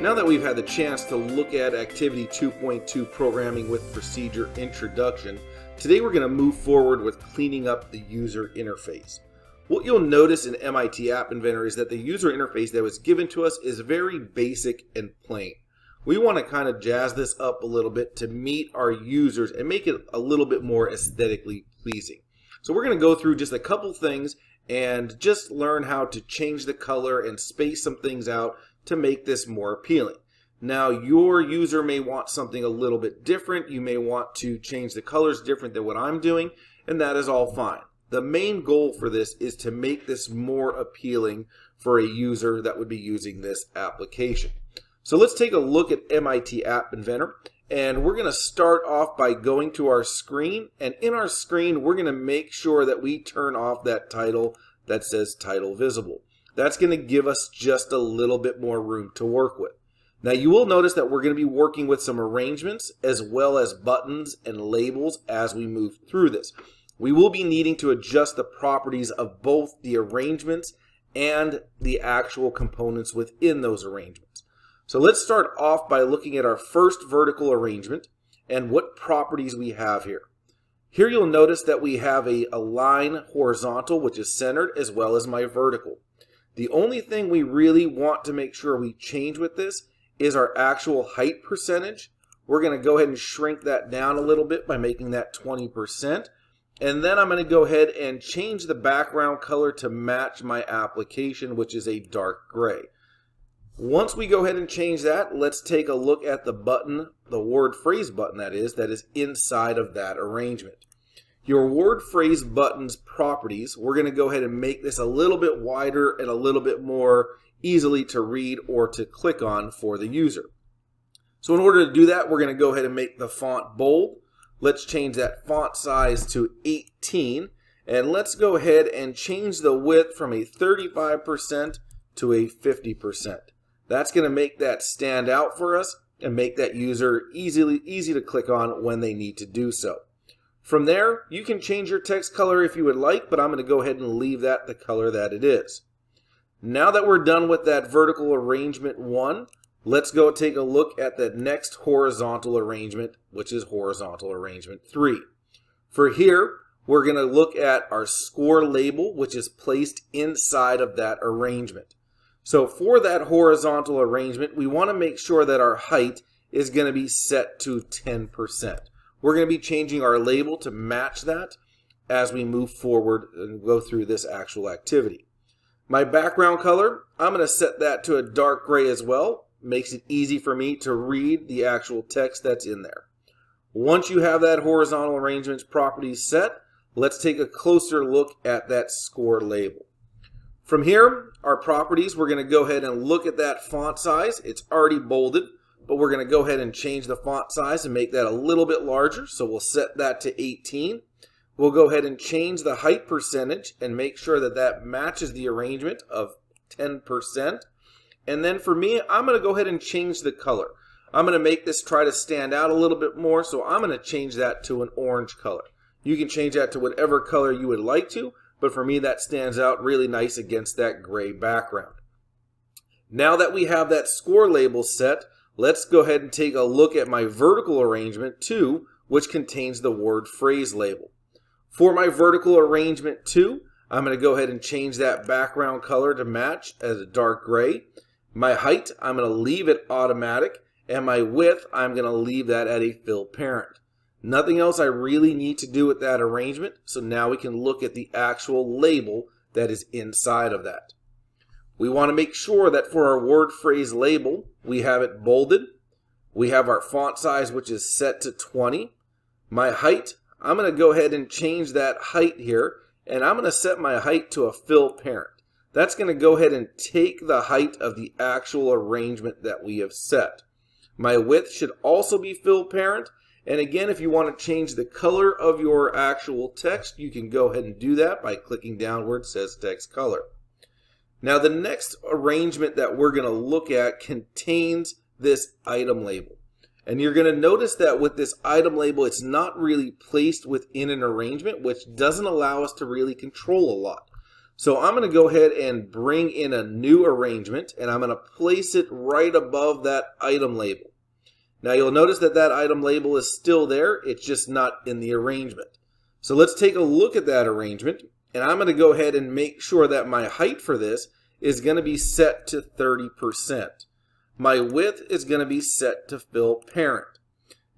Now that we've had the chance to look at Activity 2.2 Programming with Procedure Introduction, today we're going to move forward with cleaning up the user interface. What you'll notice in MIT App Inventor is that the user interface that was given to us is very basic and plain. We want to kind of jazz this up a little bit to meet our users and make it a little bit more aesthetically pleasing. So we're going to go through just a couple things and just learn how to change the color and space some things out to make this more appealing. Now, your user may want something a little bit different. You may want to change the colors different than what I'm doing, and that is all fine. The main goal for this is to make this more appealing for a user that would be using this application. So let's take a look at MIT App Inventor. And we're going to start off by going to our screen. And in our screen, we're going to make sure that we turn off that title that says title visible. That's going to give us just a little bit more room to work with. Now you will notice that we're going to be working with some arrangements as well as buttons and labels as we move through this. We will be needing to adjust the properties of both the arrangements and the actual components within those arrangements. So let's start off by looking at our first vertical arrangement and what properties we have here. Here you'll notice that we have a align horizontal, which is centered, as well as my vertical. The only thing we really want to make sure we change with this is our actual height percentage. We're going to go ahead and shrink that down a little bit by making that 20%. And then I'm going to go ahead and change the background color to match my application, which is a dark gray. Once we go ahead and change that, let's take a look at the button, the word phrase button that is, that is inside of that arrangement your word phrase buttons properties, we're going to go ahead and make this a little bit wider and a little bit more easily to read or to click on for the user. So in order to do that, we're going to go ahead and make the font bold. Let's change that font size to 18. And let's go ahead and change the width from a 35% to a 50%. That's going to make that stand out for us and make that user easily easy to click on when they need to do so. From there, you can change your text color if you would like, but I'm going to go ahead and leave that the color that it is. Now that we're done with that vertical arrangement one, let's go take a look at the next horizontal arrangement, which is horizontal arrangement three. For here, we're going to look at our score label, which is placed inside of that arrangement. So for that horizontal arrangement, we want to make sure that our height is going to be set to 10%. We're going to be changing our label to match that as we move forward and go through this actual activity. My background color, I'm going to set that to a dark gray as well. Makes it easy for me to read the actual text that's in there. Once you have that horizontal arrangements properties set, let's take a closer look at that score label. From here, our properties, we're going to go ahead and look at that font size. It's already bolded but we're going to go ahead and change the font size and make that a little bit larger. So we'll set that to 18. We'll go ahead and change the height percentage and make sure that that matches the arrangement of 10%. And then for me, I'm going to go ahead and change the color. I'm going to make this try to stand out a little bit more, so I'm going to change that to an orange color. You can change that to whatever color you would like to, but for me that stands out really nice against that gray background. Now that we have that score label set, let's go ahead and take a look at my vertical arrangement 2, which contains the word phrase label. For my vertical arrangement 2, I'm going to go ahead and change that background color to match as a dark gray. My height, I'm going to leave it automatic. And my width, I'm going to leave that at a fill parent. Nothing else I really need to do with that arrangement. So now we can look at the actual label that is inside of that. We want to make sure that for our word phrase label, we have it bolded. We have our font size, which is set to 20. My height, I'm going to go ahead and change that height here, and I'm going to set my height to a fill parent. That's going to go ahead and take the height of the actual arrangement that we have set. My width should also be fill parent. And again, if you want to change the color of your actual text, you can go ahead and do that by clicking down where it says text color. Now the next arrangement that we're going to look at contains this item label. And you're going to notice that with this item label, it's not really placed within an arrangement, which doesn't allow us to really control a lot. So I'm going to go ahead and bring in a new arrangement and I'm going to place it right above that item label. Now you'll notice that that item label is still there, it's just not in the arrangement. So let's take a look at that arrangement and I'm going to go ahead and make sure that my height for this is going to be set to 30%. My width is going to be set to fill parent.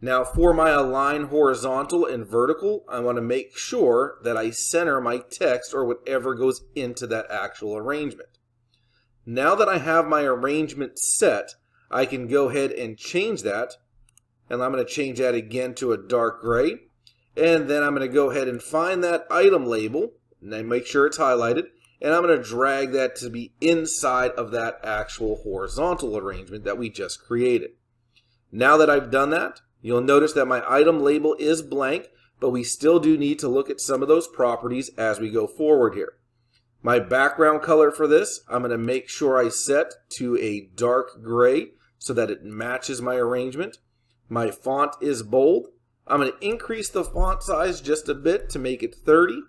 Now for my align horizontal and vertical, I want to make sure that I center my text or whatever goes into that actual arrangement. Now that I have my arrangement set, I can go ahead and change that. And I'm going to change that again to a dark gray. And then I'm going to go ahead and find that item label and I make sure it's highlighted. And I'm going to drag that to be inside of that actual horizontal arrangement that we just created. Now that I've done that, You'll notice that my item label is blank, but we still do need to look at some of those properties as we go forward here. My background color for this, I'm going to make sure I set to a dark gray so that it matches my arrangement. My font is bold. I'm going to increase the font size just a bit to make it 30.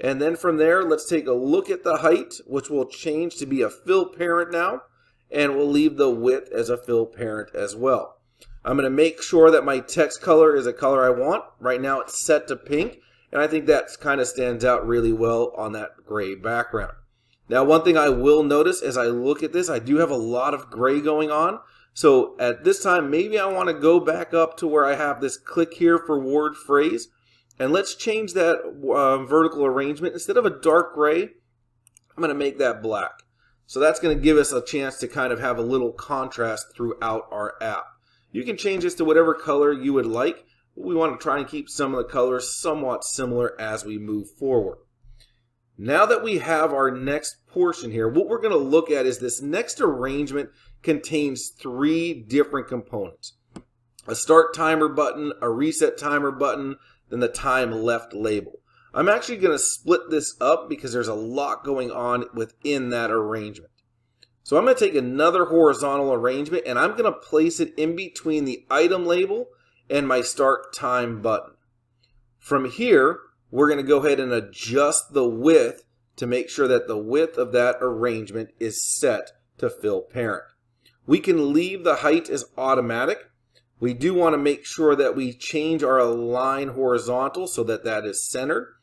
And then from there, let's take a look at the height, which will change to be a fill parent now. And we'll leave the width as a fill parent as well. I'm going to make sure that my text color is a color I want. Right now it's set to pink, and I think that kind of stands out really well on that gray background. Now, one thing I will notice as I look at this, I do have a lot of gray going on. So at this time, maybe I want to go back up to where I have this click here for word phrase. And let's change that uh, vertical arrangement. Instead of a dark gray, I'm going to make that black. So that's going to give us a chance to kind of have a little contrast throughout our app. You can change this to whatever color you would like. We want to try and keep some of the colors somewhat similar as we move forward. Now that we have our next portion here, what we're going to look at is this next arrangement contains three different components. A start timer button, a reset timer button, then the time left label. I'm actually going to split this up because there's a lot going on within that arrangement. So I'm going to take another horizontal arrangement and I'm going to place it in between the item label and my start time button. From here, we're going to go ahead and adjust the width to make sure that the width of that arrangement is set to fill parent. We can leave the height as automatic. We do want to make sure that we change our align horizontal so that that is centered.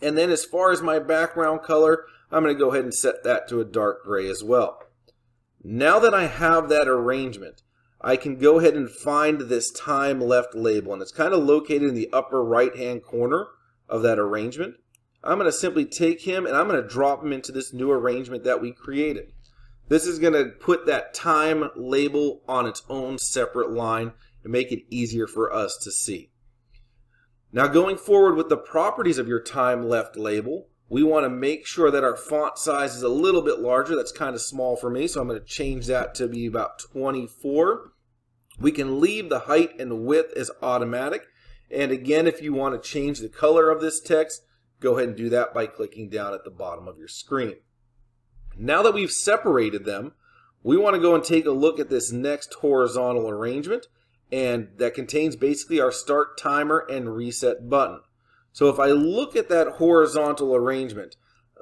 And then as far as my background color, I'm going to go ahead and set that to a dark gray as well. Now that I have that arrangement, I can go ahead and find this time left label, and it's kind of located in the upper right hand corner of that arrangement. I'm going to simply take him and I'm going to drop him into this new arrangement that we created. This is going to put that time label on its own separate line and make it easier for us to see. Now going forward with the properties of your time left label, we want to make sure that our font size is a little bit larger. That's kind of small for me, so I'm going to change that to be about 24. We can leave the height and width as automatic. And again, if you want to change the color of this text, go ahead and do that by clicking down at the bottom of your screen. Now that we've separated them, we want to go and take a look at this next horizontal arrangement and that contains basically our start timer and reset button. So if I look at that horizontal arrangement,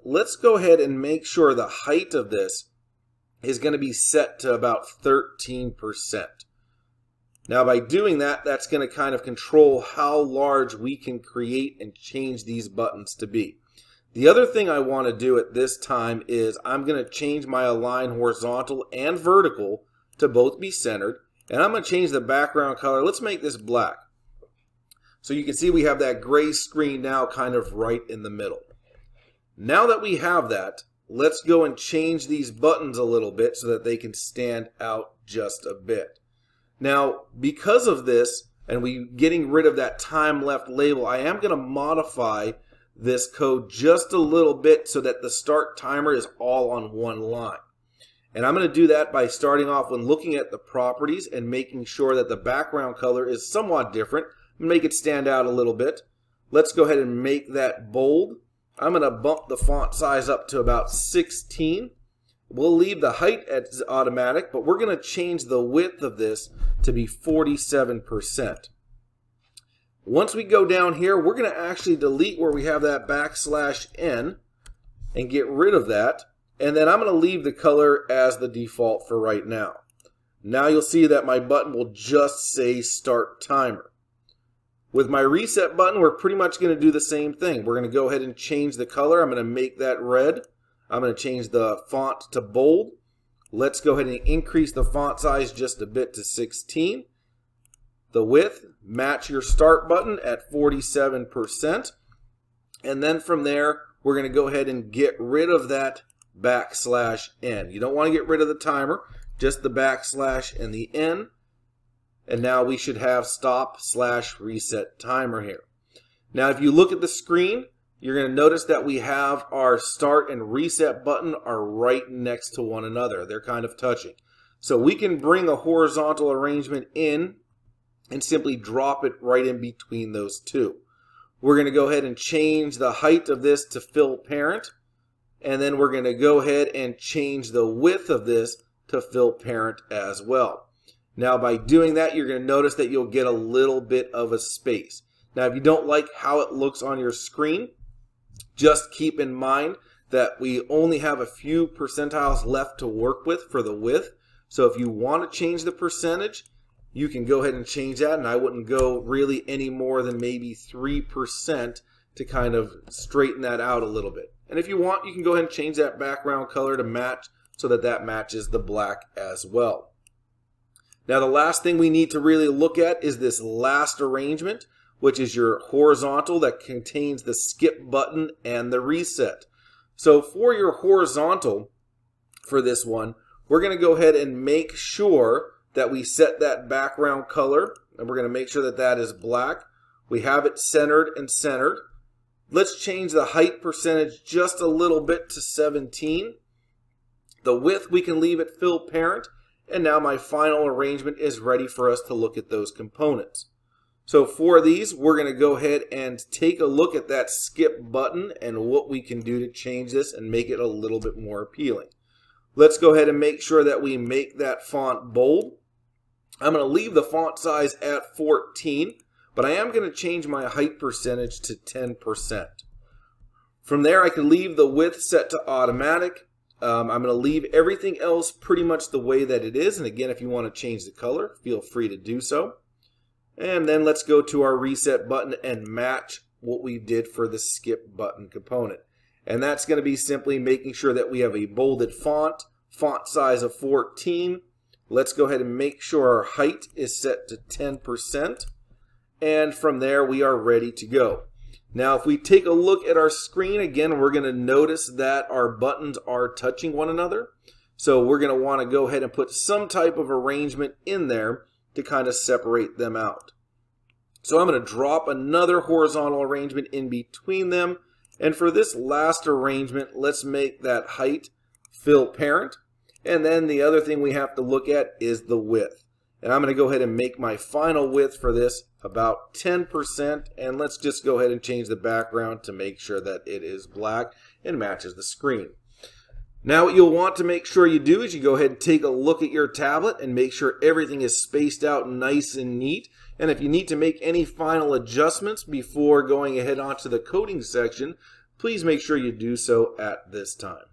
let's go ahead and make sure the height of this is going to be set to about 13%. Now by doing that, that's going to kind of control how large we can create and change these buttons to be. The other thing I want to do at this time is I'm going to change my align horizontal and vertical to both be centered. And I'm going to change the background color. Let's make this black. So you can see we have that gray screen now kind of right in the middle. Now that we have that, let's go and change these buttons a little bit so that they can stand out just a bit. Now, because of this, and we getting rid of that time left label, I am going to modify this code just a little bit so that the start timer is all on one line. And I'm going to do that by starting off when looking at the properties and making sure that the background color is somewhat different make it stand out a little bit. Let's go ahead and make that bold. I'm going to bump the font size up to about 16. We'll leave the height as automatic, but we're going to change the width of this to be 47%. Once we go down here, we're going to actually delete where we have that backslash n, and get rid of that. And then I'm going to leave the color as the default for right now. Now you'll see that my button will just say start timer. With my reset button, we're pretty much going to do the same thing. We're going to go ahead and change the color. I'm going to make that red. I'm going to change the font to bold. Let's go ahead and increase the font size just a bit to 16. The width, match your start button at 47%. And then from there, we're going to go ahead and get rid of that backslash n. You don't want to get rid of the timer, just the backslash and the n. And now we should have stop slash reset timer here. Now if you look at the screen, you're going to notice that we have our start and reset button are right next to one another. They're kind of touching. So we can bring a horizontal arrangement in and simply drop it right in between those two. We're going to go ahead and change the height of this to fill parent. And then we're going to go ahead and change the width of this to fill parent as well. Now by doing that, you're going to notice that you'll get a little bit of a space. Now if you don't like how it looks on your screen, just keep in mind that we only have a few percentiles left to work with for the width. So if you want to change the percentage, you can go ahead and change that and I wouldn't go really any more than maybe 3% to kind of straighten that out a little bit. And if you want, you can go ahead and change that background color to match so that that matches the black as well. Now the last thing we need to really look at is this last arrangement, which is your horizontal that contains the skip button and the reset. So for your horizontal for this one, we're going to go ahead and make sure that we set that background color and we're going to make sure that that is black. We have it centered and centered. Let's change the height percentage just a little bit to 17. The width we can leave it fill parent and now my final arrangement is ready for us to look at those components. So for these, we're going to go ahead and take a look at that skip button and what we can do to change this and make it a little bit more appealing. Let's go ahead and make sure that we make that font bold. I'm going to leave the font size at 14, but I am going to change my height percentage to 10%. From there, I can leave the width set to automatic um, I'm going to leave everything else pretty much the way that it is. And again, if you want to change the color, feel free to do so. And then let's go to our reset button and match what we did for the skip button component. And that's going to be simply making sure that we have a bolded font, font size of 14. Let's go ahead and make sure our height is set to 10%. And from there, we are ready to go. Now, if we take a look at our screen again, we're going to notice that our buttons are touching one another. So we're going to want to go ahead and put some type of arrangement in there to kind of separate them out. So I'm going to drop another horizontal arrangement in between them. And for this last arrangement, let's make that height fill parent. And then the other thing we have to look at is the width. And I'm going to go ahead and make my final width for this about 10%. And let's just go ahead and change the background to make sure that it is black and matches the screen. Now what you'll want to make sure you do is you go ahead and take a look at your tablet and make sure everything is spaced out nice and neat. And if you need to make any final adjustments before going ahead onto the coding section, please make sure you do so at this time.